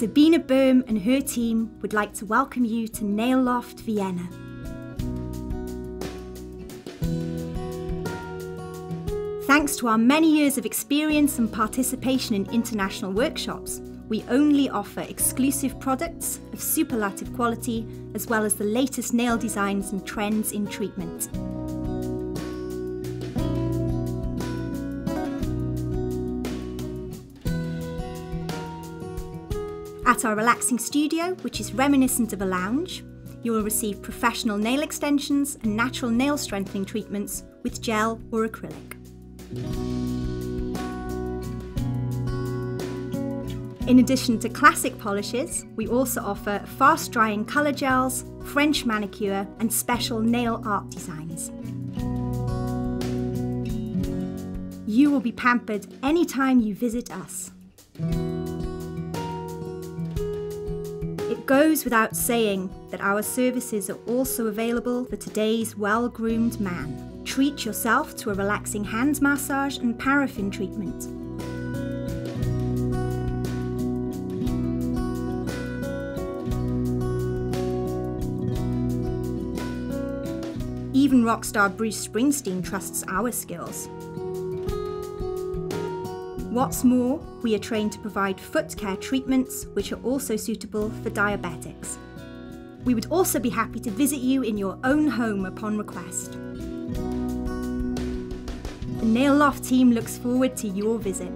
Sabine Böhm and her team would like to welcome you to Nail Loft Vienna. Thanks to our many years of experience and participation in international workshops, we only offer exclusive products of superlative quality as well as the latest nail designs and trends in treatment. At our relaxing studio, which is reminiscent of a lounge, you will receive professional nail extensions and natural nail strengthening treatments with gel or acrylic. In addition to classic polishes, we also offer fast drying colour gels, French manicure, and special nail art designs. You will be pampered anytime you visit us. Goes without saying that our services are also available for today's well groomed man. Treat yourself to a relaxing hand massage and paraffin treatment Even rock star Bruce Springsteen trusts our skills. What's more, we are trained to provide foot care treatments which are also suitable for diabetics. We would also be happy to visit you in your own home upon request. The Nail Loft team looks forward to your visit.